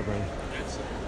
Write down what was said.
Bye, Brian.